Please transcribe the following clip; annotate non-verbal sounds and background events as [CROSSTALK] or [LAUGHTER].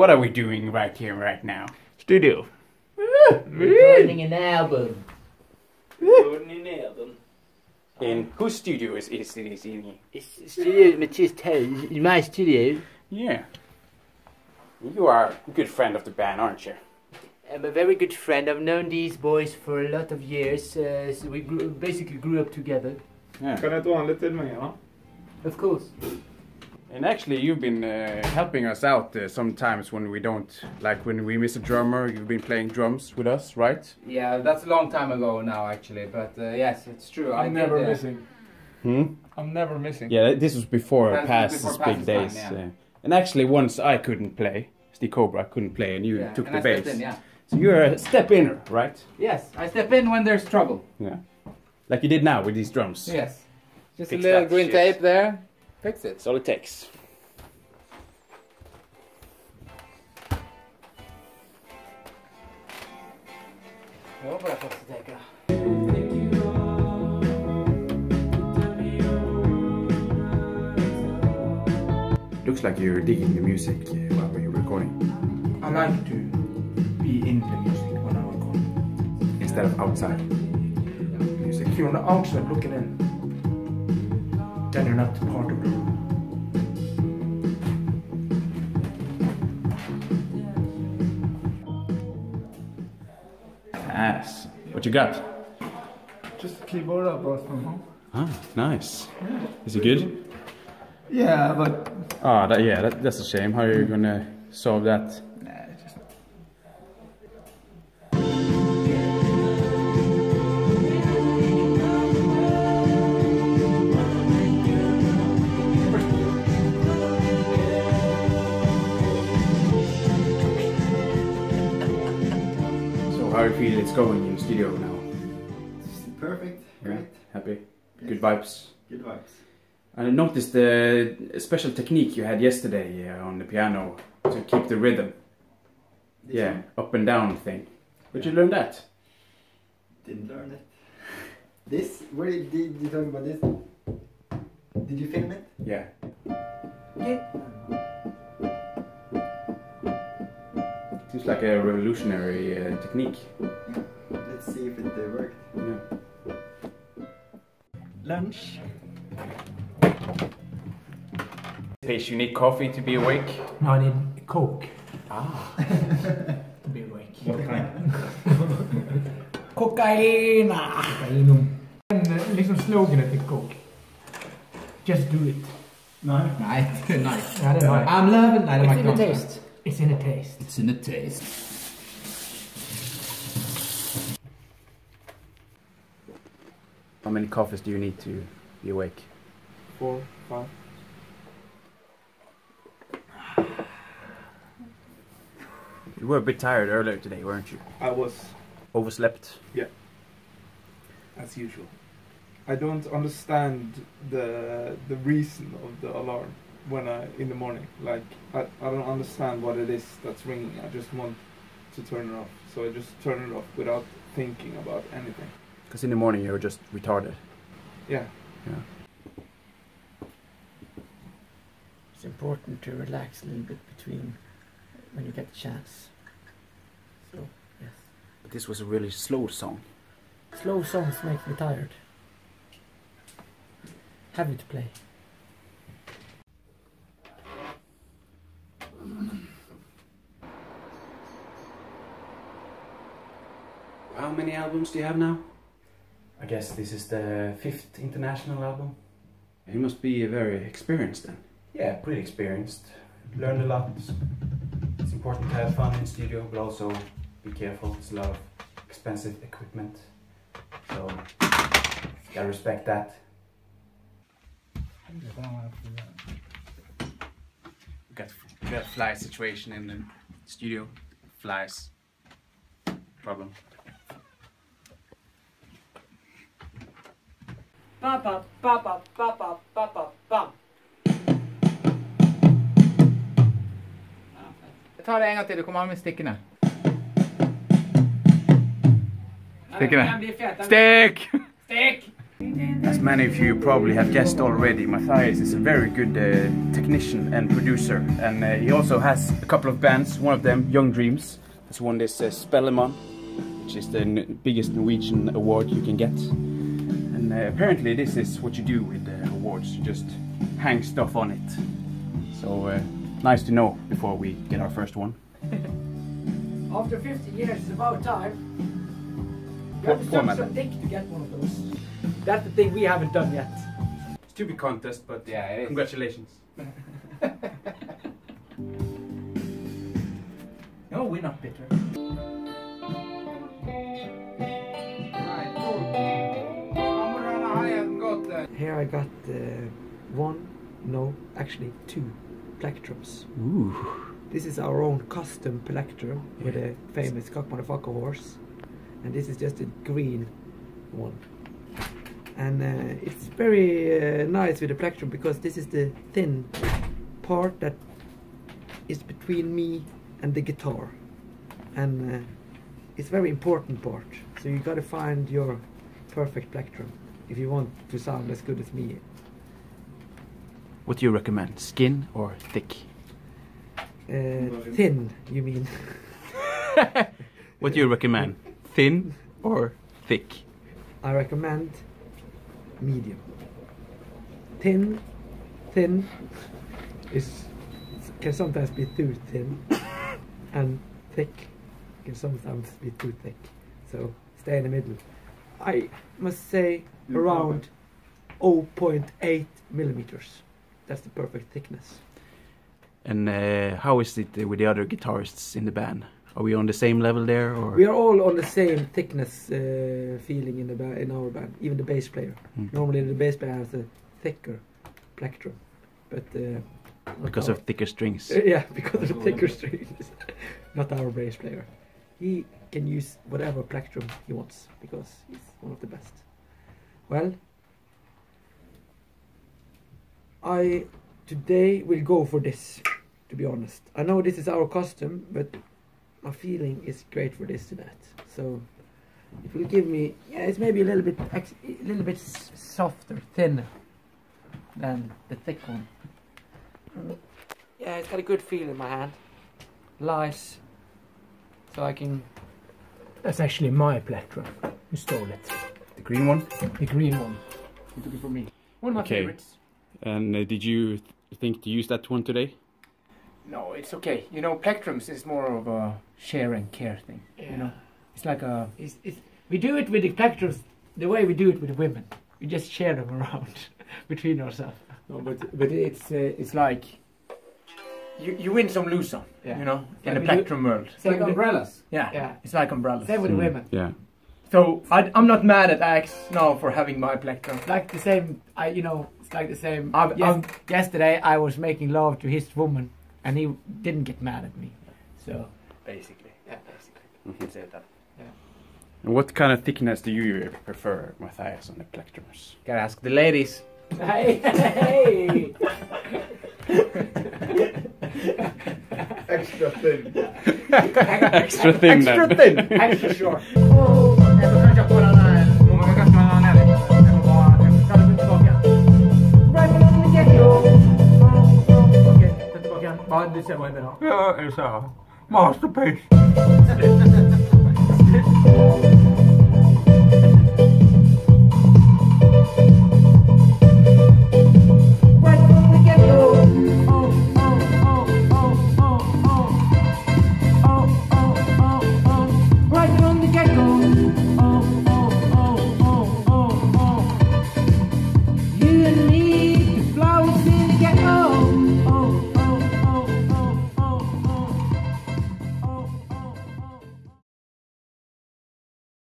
what are we doing right here, right now? Studio. Recording an album. Recording an album. In whose studio is, is it is in? It's studio Matias Tellez, in my studio. Yeah. You are a good friend of the band, aren't you? I'm a very good friend. I've known these boys for a lot of years. Uh, so we grew, basically grew up together. Yeah. Kan jag ta en lite med va? Of course. And actually, you've been uh, helping us out uh, sometimes when we don't, like when we miss a drummer. You've been playing drums with us, right? Yeah, that's a long time ago now, actually. But uh, yes, it's true. I I'm did, never uh, missing. Hmm. I'm never missing. Yeah, this was before That's past before big Past's days. time, yeah. uh, and actually, once I couldn't play, Steve Cobra couldn't play, and you yeah, took and the I bass. in, yeah. So you're a step inner, right? Yes, I step in when there's trouble. Yeah. Like you did now with these drums. Yes. Just Fix a little green shit. tape there. Fix it. That's all it takes. Jag hoppas jag får tänka. Looks like you're digging the music uh, while you're recording, I like to be in the music when I record. instead of outside music. If you're on the outside looking in, then you're not part of the room. Ass. What you got? Just a keyboard I brought from home. Ah, nice. Is it good? Yeah, but Ah, that, yeah, that, that's a shame. How are you gonna solve that? So how you feel it's going in studio now? Perfect. Great. Happy? Good vibes? Good vibes. I noticed the special technique you had yesterday uh, on the piano to keep the rhythm. This yeah, one, up and down thing. Where'd you learn that? Didn't learn it. This, where did, did you talk about this? Did you film it? Yeah. Seems like a revolutionary uh, technique. Let's see if it uh, worked. Yeah. Lunch. In you need coffee to be awake. No, I need coke Ah. [LAUGHS] to be awake. What kind? [LAUGHS] Kokaina! Kokainum. En, eh, liksom sloganet till coke. Just do it. Nej. Nej, nej. Ja, det var I'm loving... Nej, det var It's in the inte taste. It's in the taste. It's in the taste. How many coffees do you need to be awake? Four, five. You were a bit tired earlier today, weren't you? I was Overslept. Yeah. As usual. I don't understand the the reason of the alarm when I in the morning. Like I, I don't understand what it is that's ringing. I just want to turn it off. So I just turn it off without thinking about anything. Because in the morning you're just retarded. Yeah. Yeah. It's important to relax a little bit between when you get the chance. So, yes. But this was a really slow song. Slow songs make me tired. Have it play. Albums do you have now? I guess this is the fifth international album. You must be very experienced then. Yeah, pretty experienced. Learned a lot. It's important to have fun in studio, but also be careful. It's a lot of expensive equipment. So, gotta respect that. We got, we got a fly situation in the studio. Flies. Problem. Bum, bum, bum, bum, bum, bum, bum, bum, bum. Jag tar det en gång till, du kommer ha med stickorna. Stickorna. Den blir fet. den blir- Stick! Stick! As many of you probably have guessed already, Matias is a very good uh, technician and producer, and uh, he also has a couple of bands. One of them, Young Dreams, has won this uh, Spellemann, which is the n- biggest Norwegian award you can get. And uh, apparently, this is what you do with the awards. You just hang stuff on it. So uh, nice to know before we get our first one. [LAUGHS] After 50 years, it's about time. You have to poor some dick to get one of those. That's the thing we haven't done yet. Stupid contest, but Yeah, it is. congratulations. No, we're not bitter. Here I got uh, one, no, actually two plectrums. Ooh. This is our own custom plectrum with a famous Kakkmaddafakka horse, and this is just a green one. And uh, it's very uh, nice with the plectrum because this is the thin part that is between me and the guitar, and uh, it's very important part. So you got to find your perfect plectrum if you want to sound as good as me. What do you recommend, skin or thick? Uh, thin, you mean? [LAUGHS] What do you recommend, thin or thick? I recommend medium. Thin, thin is can sometimes be too thin, [COUGHS] and thick can sometimes be too thick. So stay in the middle. I must say around 0.8 millimeters. That's the perfect thickness. And uh, how is it with the other guitarists in the band? Are we on the same level there, or We are all on the same thickness uh, feeling in the ba- in our band. Even the bass player. Mm. Normally the bass player has a thicker plectrum, but uh, because our- of thicker strings? Uh, yeah, [LAUGHS] because of the thicker strings. [LAUGHS] Not our bass player. He can use whatever plectrum he wants because he's one of the best. Well, I today will go for this. To be honest, I know this is our custom, but my feeling is great for this tonight. So it will give me, yeah, it's maybe a little bit, a little bit softer, thinner than the thick one. Yeah, it's got a good feel in my hand. Lies. So I can. That's actually my plectrum. You stole it. The green one. The green one. You took it from me. One of my Okay. favorites. And uh, did you th- think to use that one today? No, it's okay. You know, plectrums is more of a share and care thing. You know, it's like a. It's, it's, we do it with the plectrums the way we do it with the women. We just share them [LAUGHS] around between ourselves. No, but but it's uh, it's like. You, you win some, lose some. Yeah. You know, in Like the plectrum world. It's like umbrellas. Yeah, Yeah. it's like umbrellas. Same with Mm, women. Yeah. So I, I'm not mad at Axe now for having my plectrum. Like the same, I you know, it's like the same. I've- yes- I've- yesterday I was making love to his woman, and he didn't get mad at me. So Basically, yeah, basically, you can say that. And what kind of thickness do you prefer, Matias, on the plectrums? Gotta ask the ladies. [LAUGHS] hey, hey. [LAUGHS] Extra thin. [LAUGHS] Extra thin Extra then. thin. [LAUGHS] Extra short. Ändå kan jag kolla där. Många kan spela den här. Jag bara, jag tar den tillbaka. Right from the get-go. Okej, uh, ta tillbaka den. Ja, du ser vad jag menar. Ja, är det så här? Masterpiece. [LAUGHS]